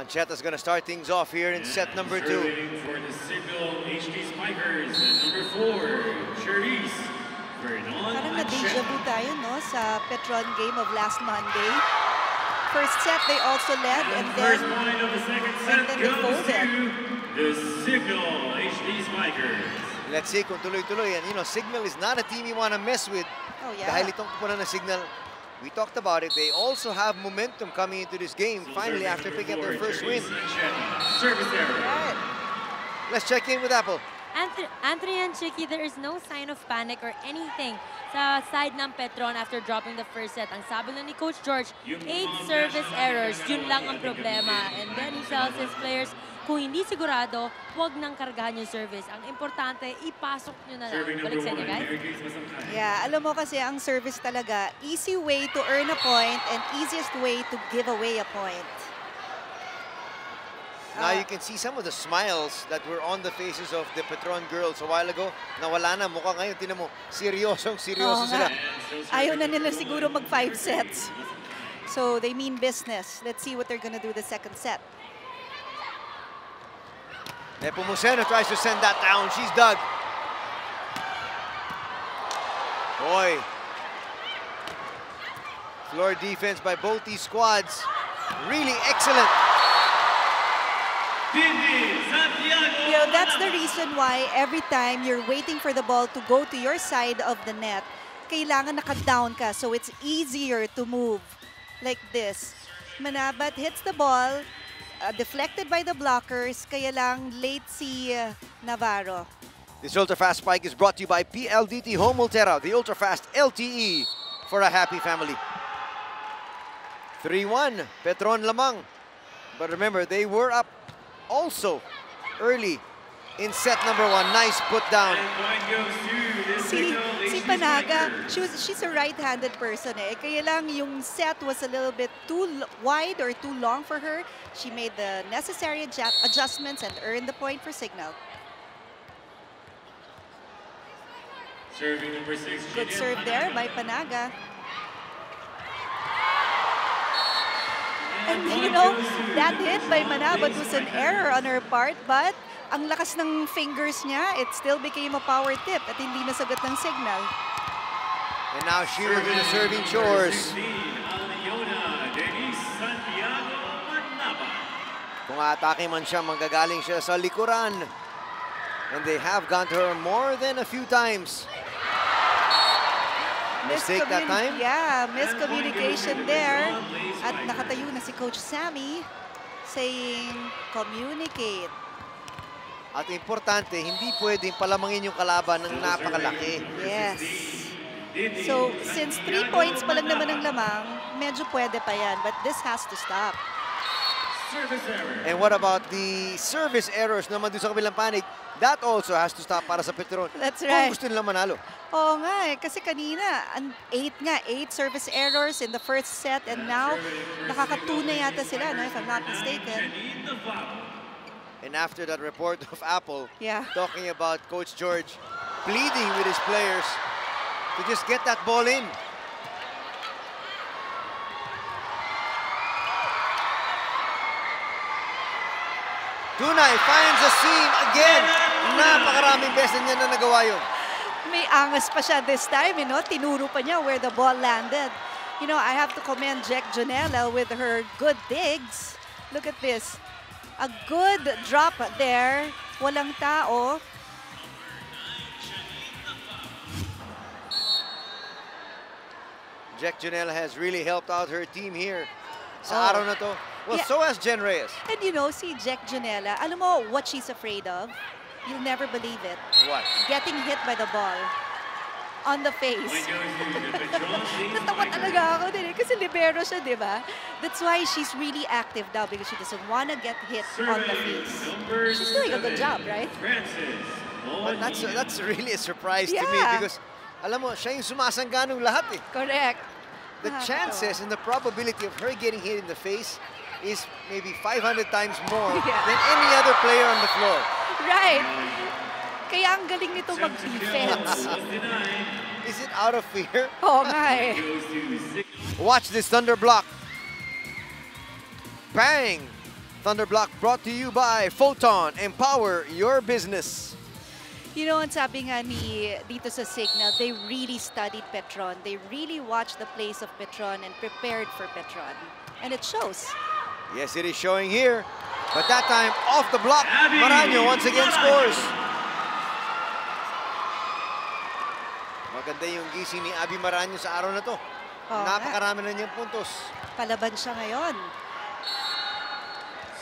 Ancheta's is going to start things off here in set number two. Serving for the Cignal HD Spikers, number four, Charisse Vernon Parang na-deja Ancheta. vu tayo, no, sa Petron game of last Monday. First set, they also led, and The then point of the second and set then they folded. the Cignal HD Spikers. Let's see kung tuloy-tuloy. And you know, Cignal is not a team you want to mess with. Oh, yeah. Dahil itong kupunan ng Cignal, we talked about it. They also have momentum coming into this game. So Finally, after picking up their first win. Service error. Right. Let's check in with Apple. Anth Anthony and Chicky, there is no sign of panic or anything sa side ng Petron after dropping the first set. Ang sabi lang ni Coach George, eight service errors, yun lang ang problema. And then he tells his players, kung hindi sigurado, huwag nang kargahan yung service. Ang importante, ipasok nyo na lang. Balik sa inyo, guys. Yeah, alam mo kasi ang service talaga, easy way to earn a point and easiest way to give away a point. Now you can see some of the smiles that were on the faces of the Petron girls a while ago. Nawala na. Mukha ngayon, tinan mo, seryosong seryoso sila. Ayaw na nila siguro mag five sets. So they mean business. Let's see what they're gonna do the second set. Nepomuceno tries to send that down. She's dug. Boy. Floor defense by both these squads. Really excellent. You know, that's the reason why every time you're waiting for the ball to go to your side of the net, kailangan naka-down ka so it's easier to move like this. Manabat hits the ball, uh, deflected by the blockers, kaya lang late si uh, Navarro. This ultra fast spike is brought to you by PLDT Home Ultera, the ultra fast LTE for a happy family. 3-1, Petron Lamang. But remember, they were up also early in set number one. Nice put down. And point goes to the Si, Cignal si HD Panaga, she was, she's a right-handed person eh. Kaya lang yung set was a little bit too wide or too long for her. She made the necessary adju- adjustments and earned the point for Cignal. Serving number six, Good serve there Manama. by Panaga. And you know, to that hit by Ladies was an error on her part, but ang lakas ng fingers niya, it still became a power tip at hindi nasagot ng signal. And now she will do the serving chores. 16, Aliona Denise Santiago Manaba. Kung atake man siya, manggagaling siya sa likuran. And they have gone to her more than a few times. Mistake that time? Yeah, miscommunication there. At nakatayo na si Coach Sammy saying, communicate. At importante, hindi pwedeng palamangin yung kalaban ng napakalaki. Yes. So, since three points pa lang naman ang lamang, medyo pwede pa yan. But this has to stop. Service error. And what about the service errors naman doon sa kabilang panig? That also has to stop para sa Petron. That's Kung right. gusto nila manalo. Oo nga eh, kasi kanina, eight nga, eight service errors in the first set and now, nakakatuna yata sila, no, if I'm not mistaken. And after that report of Apple Yeah. talking about Coach George pleading with his players to just get that ball in. Tunay finds a seam again. Napakaraming beses niya na nagawa yun. May angas pa siya this time, you know, tinuro pa niya where the ball landed. You know, I have to commend Jack Janela with her good digs. Look at this. A good drop there. Walang tao. Jack Janela has really helped out her team here sa Oh. araw na to. Well, Yeah. so has Jen Reyes. And you know, si Jack Janela, alam mo what she's afraid of? You'll never believe it. What? Getting hit by the ball. On the face. Natawa talaga ako din eh, kasi libero siya, di ba? That's why she's really active now because she doesn't want to get hit on the face. She's doing a good job, right? Francis. But that's that's really a surprise to me Yeah. because alam mo, siya yung sumasangganong lahat eh. Correct. The ah. chances and the probability of her getting hit in the face is maybe 500 times more Yeah. than any other player on the floor. Right. Kaya ang galing nito to kill mag-defense. Is it out of fear? Oh, Oo nga. Goes to Cignal. Watch this thunder block. Bang! Thunderblock brought to you by Photon. Empower your business. You know, ang sabi nga ni dito sa Cignal, they really studied Petron. They really watched the plays of Petron and prepared for Petron. And it shows. Yes, it is showing here. But that time, off the block, Abby Maraño once again scores. Maganda yung gising ni Abby Maraño sa araw na to. Oo nga. Napakarami na niyang puntos. Palaban siya ngayon.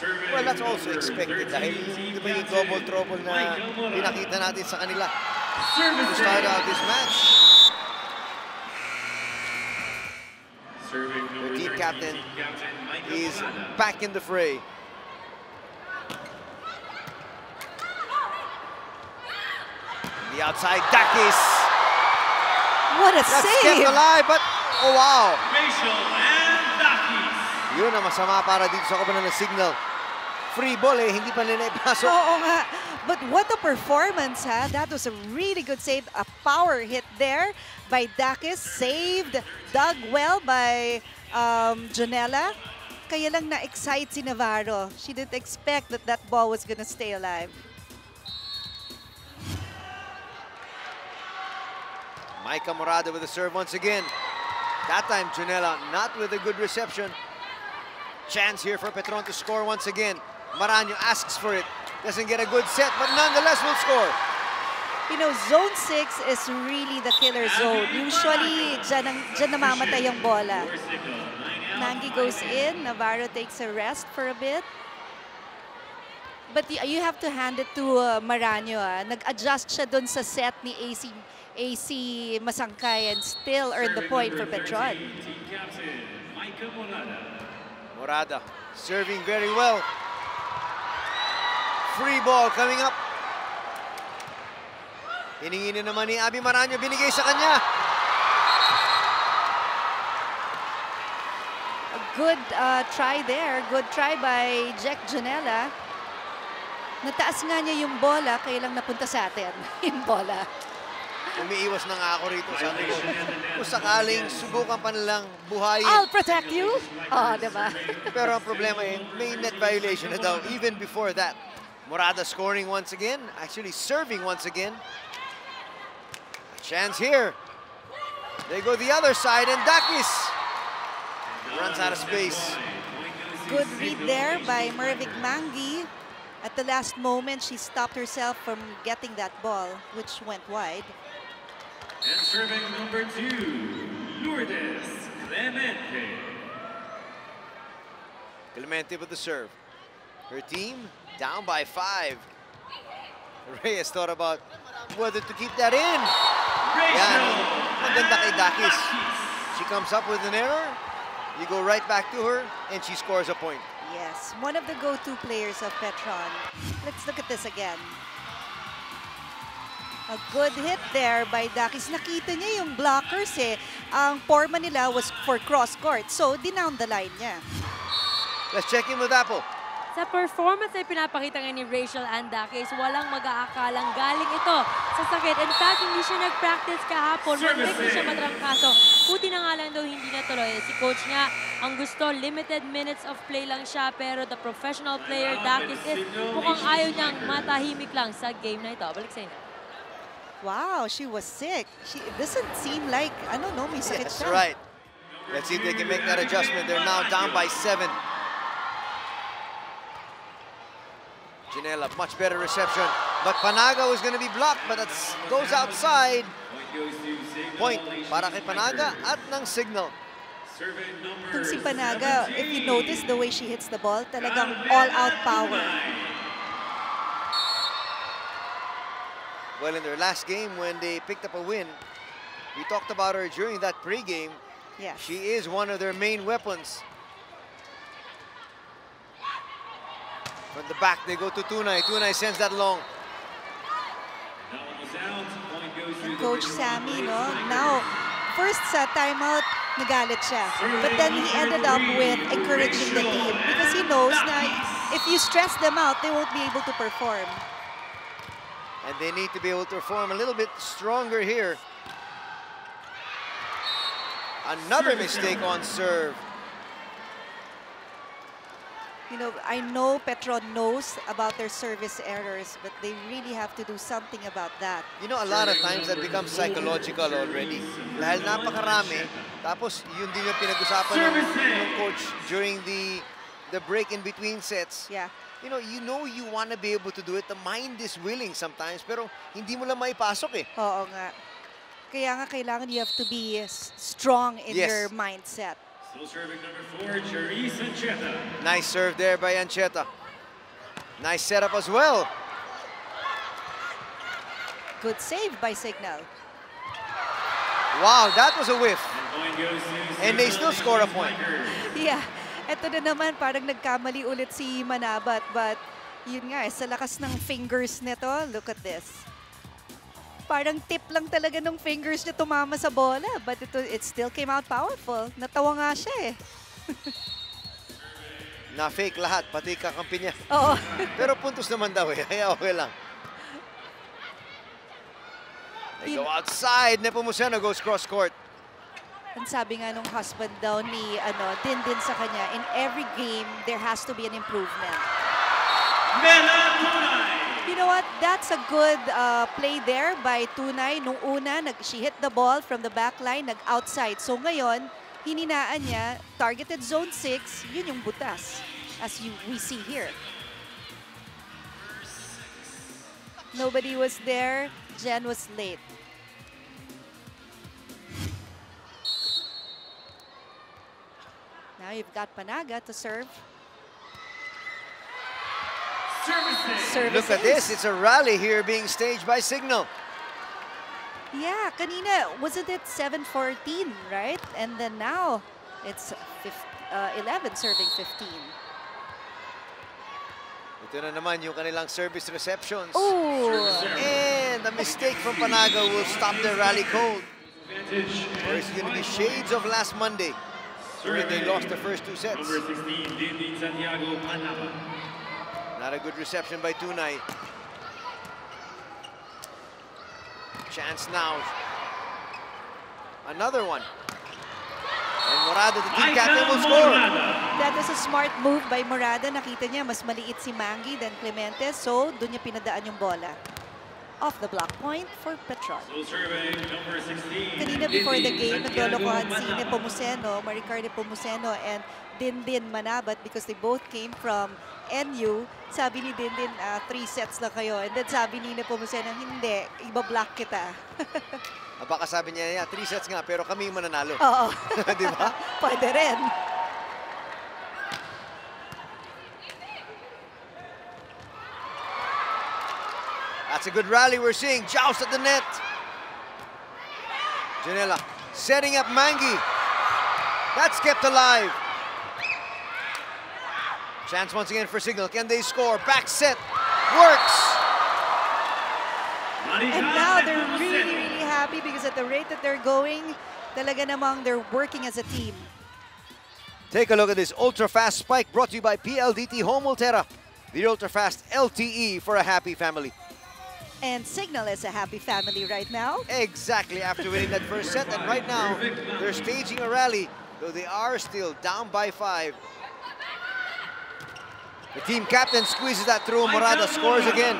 Serving Well, that's also expected 13, dahil yung, team ba yung double trouble na Michael Morales. pinakita natin sa kanila to start out this match. The number team captain team captain Micah Is back in the fray. The outside, Daquis. What a That's save! kept alive, but oh wow. Rachel Anne Daquis. Yun ang masama para dito sa kabanan ng Cignal. Free ball eh, hindi pa nila ipasok. Oo nga. But what a performance, ha? That was a really good save. A power hit there by Daquis. Saved. Dug well by um, Janela. Kaya lang na-excite si Navarro. She didn't expect that that ball was gonna stay alive. Micah Morada with the serve once again. That time, Junela not with a good reception. Chance here for Petron to score once again. Maraño asks for it. Doesn't get a good set, but nonetheless will score. You know, zone 6 is really the killer zone. Usually, dyan, ang, dyan namamatay ang bola. Score Cignal. Line out. Mangui goes in. Navarro takes a rest for a bit. But you have to hand it to uh, Maraño. Ah. Nag-adjust siya dun sa set ni AC, AC Masangkay and still earned the point for number Petron. 13, Team captain Micah Morada. Morada serving very well. Free ball coming up. Hiningi na naman ni Abby Maraño, binigay sa kanya. A good uh, try there. Good try by Jack Janela. Nataas nga niya yung bola, kaya lang napunta sa atin yung bola. Umiiwas na nga ako rito. Sabi ko, kung sakaling subukan pa nilang buhayin. I'll protect you! Oh, diba? Pero ang problema eh, may net violation na daw even before that. Morada scoring once again, actually serving once again. A chance here. They go the other side and Daquis runs out of space. Good read there by Mervic Mangui. At the last moment, she stopped herself from getting that ball, which went wide. And serving number two, Lourdes Clemente. Clemente with the serve. Her team down by five. Reyes thought about whether to keep that in. Rachel Maganda kay Daquis. Daquis. She comes up with an error. You go right back to her and she scores a point. Yes, one of the go-to players of Petron. Let's look at this again. A good hit there by Daquis. Nakita niya yung blockers eh. Ang forma nila was for cross court. So, dinown the line niya. Let's check in with Apple. Sa performance ay pinapakita nga ni Rachel Andakis, walang mag-aakalang galing ito sa sakit. In fact, hindi siya nag-practice kahapon. Muntik na siya matrangkaso. Puti na nga lang daw hindi natuloy. Si coach niya, ang gusto, limited minutes of play lang siya. Pero the professional player, Dakis, is mukhang ayaw niyang matahimik lang sa game na ito. Balik sa inyo. Wow, she was sick. She it doesn't seem like, I don't know, may sakit That's siya. right. Let's see if they can make that adjustment. They're now down by seven. Janela, much better reception. But Panaga was going to be blocked, but that goes outside. Point goes to Cignal Point Nation para kay Panaga at ng Cignal. Itong si Panaga, if you notice the way she hits the ball, talagang all-out power. Well, in their last game when they picked up a win, we talked about her during that pregame. Yes. She is one of their main weapons. From the back, they go to Tunay. Tunay sends that long. That one was out. Point goes to the Coach Sammy, no? Now, first sa timeout, nagalit siya. But then he ended up with encouraging the team because he knows na if you stress them out, they won't be able to perform. And they need to be able to perform a little bit stronger here. Another mistake on serve. You know, I know Petron knows about their service errors, but they really have to do something about that. You know, a lot of times that becomes psychological already. Dahil napakarami, tapos yun din yung pinag-usapan ng, ng coach during the the break in between sets. Yeah. You know, you know you want to be able to do it. The mind is willing sometimes, pero hindi mo lang maipasok eh. Oo nga. Kaya nga kailangan you have to be strong in Yes. your mindset. Still serving number four, Charisse Ancheta. Nice serve there by Ancheta. Nice setup as well. Good save by Signal. Wow, that was a whiff. And point goes to And they still score a point. Spikers. Yeah. Ito na naman, parang nagkamali ulit si Manabat. But yun nga, eh, sa lakas ng fingers nito, look at this. Parang tip lang talaga ng fingers niya tumama sa bola. But ito, it still came out powerful. Natawa nga siya eh. Na-fake lahat, pati kakampi niya. Oo. Pero puntos naman daw eh, kaya okay lang. They go outside, Nepomuceno goes cross court. Ang sabi nga nung husband daw ni ano, din din sa kanya, in every game, there has to be an improvement. Mela Tunay. You know what? That's a good uh, play there by Tunay. Nung una, nag, she hit the ball from the back line, nag-outside. So ngayon, hininaan niya, targeted zone 6, yun yung butas, as you, we see here. Nobody was there. Jen was late. Now you've got Panaga to serve. Services. Look at this, it's a rally here being staged by Cignal. Yeah, kanina, wasn't it 7-14, right? And then now, it's fif- uh, 11 serving 15. Ito na naman yung kanilang service receptions. Oh, And a mistake from Panaga will stop their rally cold. Advantage. Or it's going to be shades of last Monday when they lost the first two sets. Number 16, Dindin Santiago Manabat. Not a good reception by Tunay. Chance now. Another one. And Morada, the team captain, will score. that is a smart move by Morada. Nakita niya, mas maliit si Mangui than Clemente. So, doon niya pinadaan yung bola. Off the block point for Petron. Still serving number 16. Kanina before the Dindin game, Santiago naglolokohan si Panama. Nepomuceno, Maricar Nepomuceno, and Dindin Manabat because they both came from NU. Sabi ni Dindin, ah, three sets lang kayo. And then sabi ni Nepomuceno, hindi, iba-block kita. Ah, Baka sabi niya, yeah, three sets nga, pero kami yung mananalo. Oo. Di ba? Pwede rin. That's a good rally we're seeing. Joust at the net. Janela setting up Mangi. That's kept alive. Chance once again for Cignal. Can they score? Back set. Works. And now they're really, really happy because at the rate that they're going, talaga namang they're working as a team. Take a look at this ultra fast spike brought to you by PLDT Home Ultera. The ultra fast LTE for a happy family. And Cignal is a happy family right now. Exactly after winning that first set. And right now, they're staging a rally, though they are still down by five. The team captain squeezes that through. Morada scores again.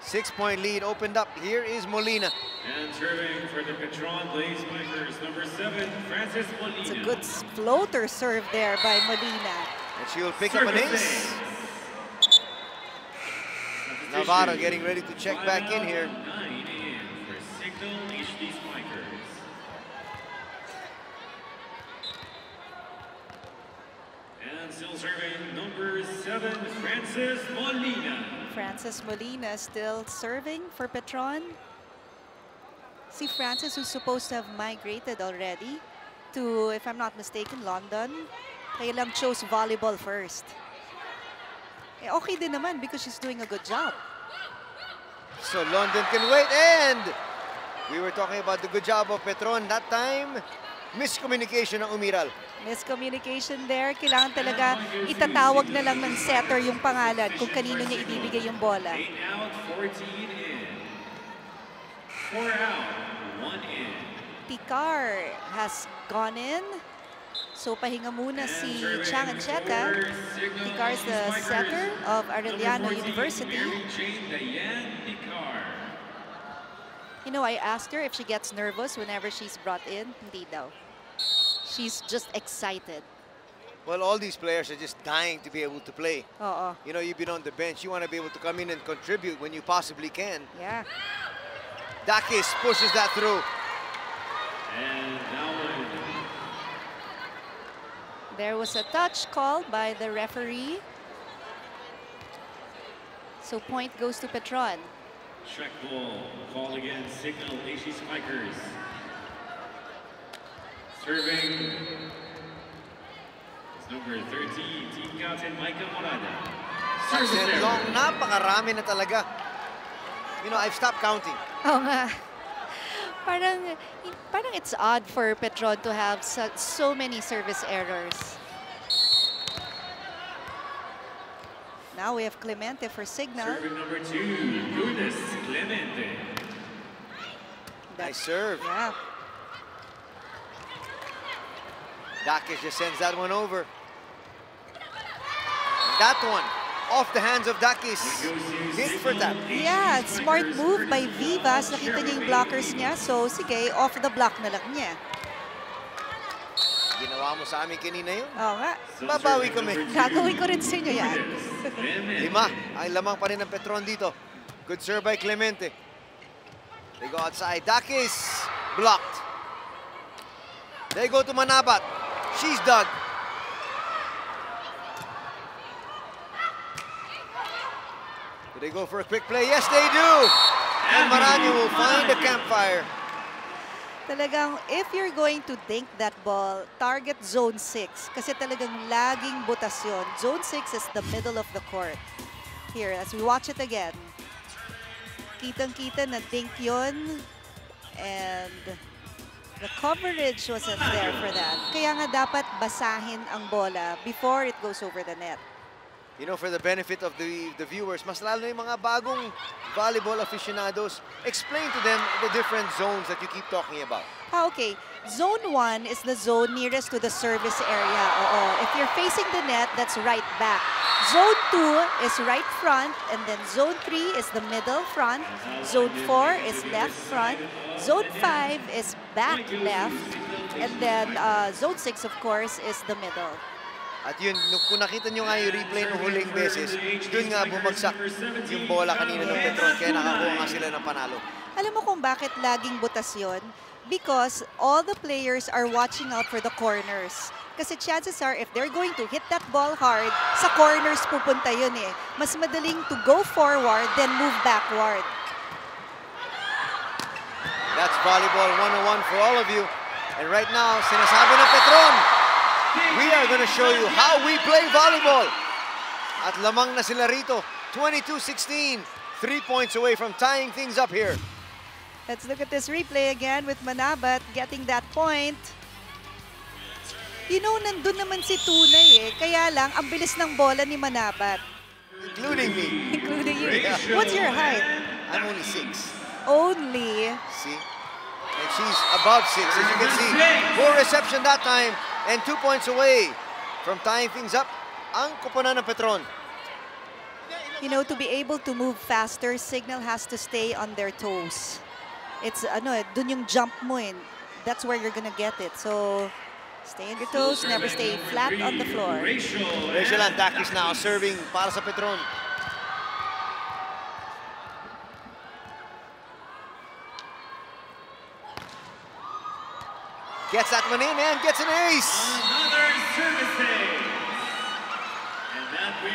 Six-point lead opened up. Here is Molina. And serving for the Petron Blaze Spikers, number seven, Frances Molina. It's a good floater serve there by Molina. And she will pick up an ace. Navarro getting ready to check back in here. Nine in for Cignal HD Spikers. And still serving number seven, Frances Molina. Frances Molina still serving for Petron. See Frances who's supposed to have migrated already to, if I'm not mistaken, London. Kaya lang chose volleyball first. Eh, okay din naman because she's doing a good job. So London can wait and we were talking about the good job of Petron. That time, miscommunication ng Umiral. Miscommunication there. Kailangan talaga itatawag na lang ng setter yung pangalan kung kanino niya ibibigay yung bola. Eight out, 14 in. Four out, one in. Tikar has gone in. So pahinga muna si Chang Ancheta. Tikar is the setter of Arellano 14, University. Picard. You know, I asked her if she gets nervous whenever she's brought in. Hindi daw. She's just excited. Well, all these players are just dying to be able to play. Oo. You know, you've been on the bench. You want to be able to come in and contribute when you possibly can. Yeah. Daquis pushes that through. And now. There was a touch called by the referee. So point goes to Petron. Check ball. Call again. Cignal HD Spikers. Serving is number 13, Team Captain Micah Morada. Service Saxon error. Long, napakarami na talaga. You know, I've stopped counting. Oh, Oo nga. Parang, parang it's odd for Petron to have so, so many service errors. Now we have Clemente for Cignal. Serving number two, Lourdes Clemente. Nice serve. Yeah. Dakis just sends that one over. That one, off the hands of Dakis. Hit for that. Yeah, smart move by Vivas. Nakita niya yung blockers niya. So, sige, off the block na lang niya. Ginawa mo sa amin kanina yun. Oo nga. Babawi kami. Gagawin ko rin sa inyo yan. Lima. Ay lamang pa rin ng Petron dito. Good serve by Clemente. They go outside. Dakis blocked. They go to Manabat. She's dug. Do they go for a quick play? Yes, they do. And Marano will find a campfire. Talagang, if you're going to dink that ball, target zone 6. Kasi talagang laging butas yun. Zone 6 is the middle of the court. Here, as we watch it again. Kitang-kita na dink yun. And the coverage wasn't there for that. Kaya nga dapat basahin ang bola before it goes over the net. You know, for the benefit of the, the viewers, mas lalo na yung mga bagong volleyball aficionados, explain to them the different zones that you keep talking about. Ah, okay. Zone 1 is the zone nearest to the service area. Oo. If you're facing the net, that's right back. Zone 2 is right front, and then Zone 3 is the middle front. Zone 4 is left front. Zone 5 is back left. And then uh, Zone 6, of course, is the middle. At yun, kung nakita nyo nga yung replay ng huling beses, dun nga bumagsak yung bola kanina ng Petron, kaya nakakuha nga sila ng panalo. Alam mo kung bakit laging butas yun? Because all the players are watching out for the corners. Kasi chances are, if they're going to hit that ball hard, sa corners pupunta yun eh. Mas madaling to go forward than move backward. That's volleyball 101 for all of you. And right now, sinasabi ng Petron, we are gonna show you how we play volleyball. At lamang na sila rito, 22-16, three points away from tying things up here. Let's look at this replay again with Manabat getting that point. You know, nandun naman si Tunay eh. Kaya lang, ang bilis ng bola ni Manabat. Including me. Including you. Yeah. What's your height? I'm only six. Only. See? And she's above six, as you can see. Poor reception that time, and two points away from tying things up. Ang kupunan ng Petron. You know, to be able to move faster, Cignal has to stay on their toes. It's, ano dun yung jump mo eh. That's where you're gonna get it. So, stay on your toes, never stay flat on the floor. Rachel. Rachel Anne Daquis now serving para sa Petron. Gets that one in and gets an ace.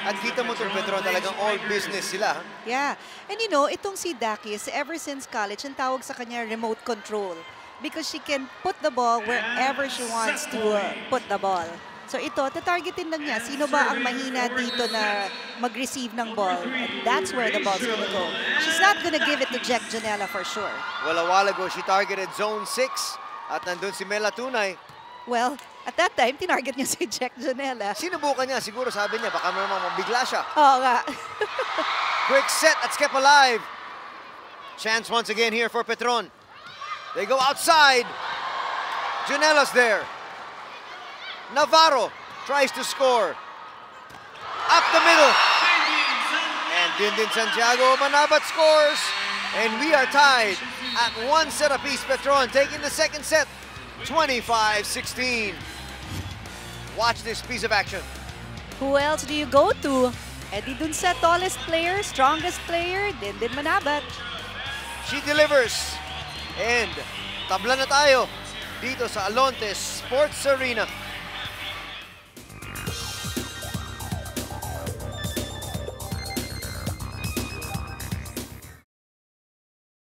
At kita mo itong Petron talagang all business sila. Yeah. And you know, itong si Dakis, ever since college, ang tawag sa kanya remote control. Because she can put the ball wherever she wants to uh, put the ball. So ito, tatargetin lang niya. Sino ba ang mahina dito na mag-receive ng ball? And that's where the ball's gonna go. She's not gonna give it to Jack Janela for sure. Well, a while ago, she targeted zone 6. At nandun si Mela Tunay. Well, at that time, tinarget niya si Jack Janela. Sinubukan niya. Siguro sabi niya, baka naman mabigla siya. Oo nga. Quick set. Let's keep alive. Chance once again here for Petron. They go outside. Janelas there. Navarro tries to score. Up the middle. And Dindin Santiago Manabat scores. And we are tied at one set apiece. Petron taking the second set. 25-16. Watch this piece of action. Who else do you go to? Eddie dun sa tallest player, strongest player, Dindin Manabat. She delivers. And tabla na tayo dito sa Alontes Sports Arena.